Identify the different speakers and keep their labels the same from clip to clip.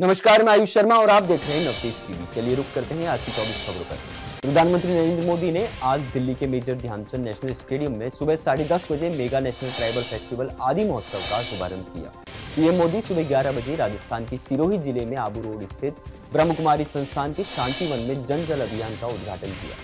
Speaker 1: नमस्कार, मैं आयुष शर्मा और आप देख रहे हैं नवतेज टीवी। चलिए रुक करते हैं आज की चौबीस खबरों पर। प्रधानमंत्री नरेंद्र मोदी ने आज दिल्ली के मेजर ध्यानचंद नेशनल स्टेडियम में सुबह साढ़े दस बजे मेगा नेशनल ट्राइबल फेस्टिवल आदि महोत्सव का शुभारंभ किया। पीएम मोदी सुबह ग्यारह बजे राजस्थान के सिरोही ज़िले में आबू रोड स्थित ब्रह्म कुमारी संस्थान के शांति वन में जन जल अभियान का उद्घाटन किया।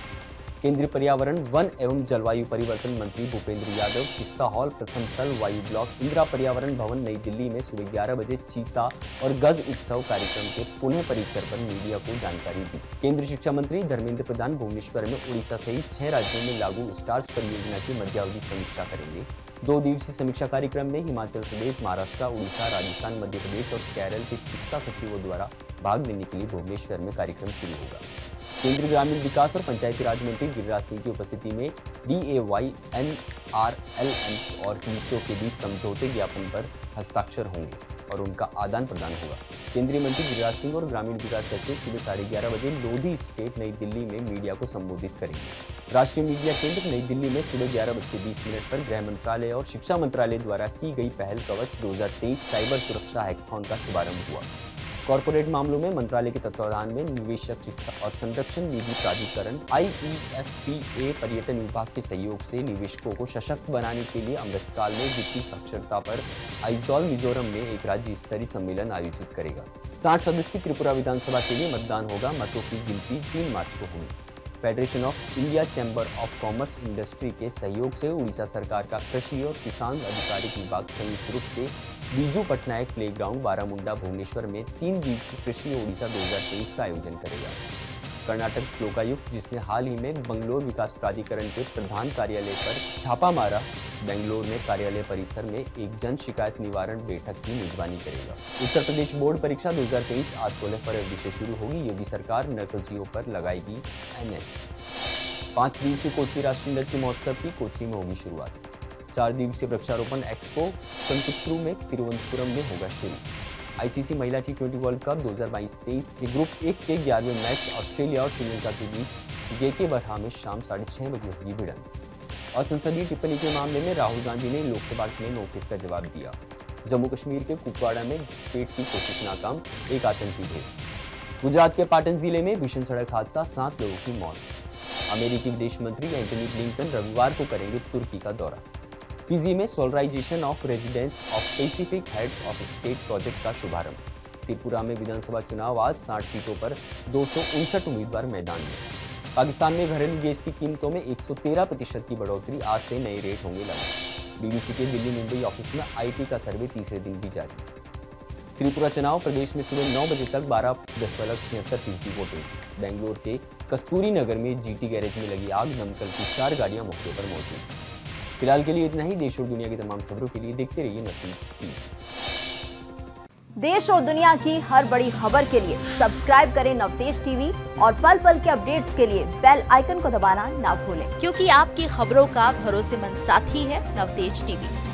Speaker 1: केंद्रीय पर्यावरण, वन एवं जलवायु परिवर्तन मंत्री भूपेंद्र यादव किस्ता हॉल, प्रथम तल वायु ब्लॉक, इंदिरा पर्यावरण भवन, नई दिल्ली में सुबह ग्यारह बजे चीता और गज उत्सव कार्यक्रम के पुनः परिचय पर मीडिया को जानकारी दी। केंद्रीय शिक्षा मंत्री धर्मेंद्र प्रधान भुवनेश्वर में उड़ीसा सहित छह राज्यों में लागू स्टार्स परियोजना की मध्यावधि समीक्षा करेंगे। दो दिवसीय समीक्षा कार्यक्रम में हिमाचल प्रदेश, महाराष्ट्र उड़ीसा राजस्थान, मध्य प्रदेश और केरल के शिक्षा सचिवों द्वारा भाग लेने के लिए भुवनेश्वर में कार्यक्रम शुरू होगा। केंद्रीय ग्रामीण विकास और पंचायती राज मंत्री गिरिराज सिंह की उपस्थिति में D A Y N R L M और टीचों के बीच समझौते ज्ञापन पर हस्ताक्षर होंगे और उनका आदान प्रदान होगा। केंद्रीय मंत्री गिरिराज सिंह और ग्रामीण विकास सचिव सुबह साढ़े ग्यारह बजे लोधी स्टेट नई दिल्ली में मीडिया को संबोधित करेंगे। राष्ट्रीय मीडिया केंद्र नई दिल्ली में सुबह ग्यारह बज के बीस मिनट पर गृह मंत्रालय और शिक्षा मंत्रालय द्वारा की गई पहल कवच 2023 साइबर सुरक्षा हैकाथॉन का शुभारंभ हुआ। कॉरपोरेट मामलों में मंत्रालय के तत्वावधान में निवेशक शिक्षा और संरक्षण निधि प्राधिकरण आई पर्यटन विभाग के सहयोग से निवेशकों को सशक्त बनाने के लिए अमृतकाल में वित्तीय साक्षरता पर आइजॉल, मिजोरम में एक राज्य स्तरीय सम्मेलन आयोजित करेगा। साठ सदस्यीय त्रिपुरा विधानसभा के लिए मतदान होगा। मतों की गिनती तीन मार्च को होगी। Federation of India chamber of commerce industry के सहयोग से उड़ीसा सरकार का कृषि और किसान अधिकारिक विभाग संयुक्त रूप से बीजू पटनायक प्लेग्राउंड बारामुंडा भुवनेश्वर में तीन दिवसीय कृषि ओडिशा 2023 का आयोजन करेगा। कर्नाटक लोकायुक्त, जिसने हाल ही में बंगलोर विकास प्राधिकरण के प्रधान कार्यालय पर छापा मारा। बेंगलोर में कार्यालय परिसर में एक जन शिकायत निवारण बैठक की मेजबानी करेगा। उत्तर प्रदेश बोर्ड परीक्षा 2023 आज सोलह फरवरी से शुरू होगी। योगी सरकार नकलजियों पर लगाएगी एन एनएस। पाँच दिवसीय कोची राष्ट्रीय नृत्य महोत्सव की कोची में होगी शुरुआत। चार दिवसीय वृक्षारोपण एक्सपो कंतुत्रु में तिरुवनंतपुरम में होगा शुरू। आईसीसी महिला टी ट्वेंटी वर्ल्ड कप 2022-23 के ग्रुप एक के ग्यारहवें मैच ऑस्ट्रेलिया और श्रीलंका के बीच गेके बरहा में शाम साढ़े छह बजे होगी भिड़न और संसदीय टिप्पणी के मामले में राहुल गांधी ने लोकसभा में नोटिस का जवाब दिया। जम्मू कश्मीर के कुपवाड़ा में घुसपैठ की कोशिश नाकाम, एक आतंकी थे गुजरात के पाटन ज़िले में भीषण सड़क हादसा, सात लोगों की मौत। अमेरिकी विदेश मंत्री एंटनी ब्लिंकन रविवार को करेंगे तुर्की का दौरा। फिजी में solarisation of residence of specific heads of state project का शुभारंभ। त्रिपुरा में विधानसभा चुनाव आज साठ सीटों पर दो सौ उनसठ उम्मीदवार मैदान में। पाकिस्तान में घरेलू गैस की कीमतों में 113 प्रतिशत की बढ़ोतरी आज से नए रेट होंगे लागू। बीबीसी के दिल्ली मुंबई ऑफ़िस में आईटी का सर्वे तीसरे दिन भी जारी। त्रिपुरा चुनाव प्रदेश में सुबह नौ बजे तक बारह दशमलव छिहत्तर फ़ीसदी वोटिंग बेंगलोर के कस्तूरी नगर में जीटी गैरेज में लगी आग, दमकल की चार गाड़ियाँ मौके पर मौजूद। फ़िलहाल के लिए इतना ही। देश और दुनिया की तमाम खबरों के लिए देखते रहिए नतीज
Speaker 2: देश और दुनिया की हर बड़ी खबर के लिए सब्सक्राइब करें नवतेज टीवी और पल पल के अपडेट्स के लिए बेल आइकन को दबाना ना भूलें।
Speaker 3: क्योंकि आपकी खबरों का भरोसेमंद साथी है नवतेज टीवी।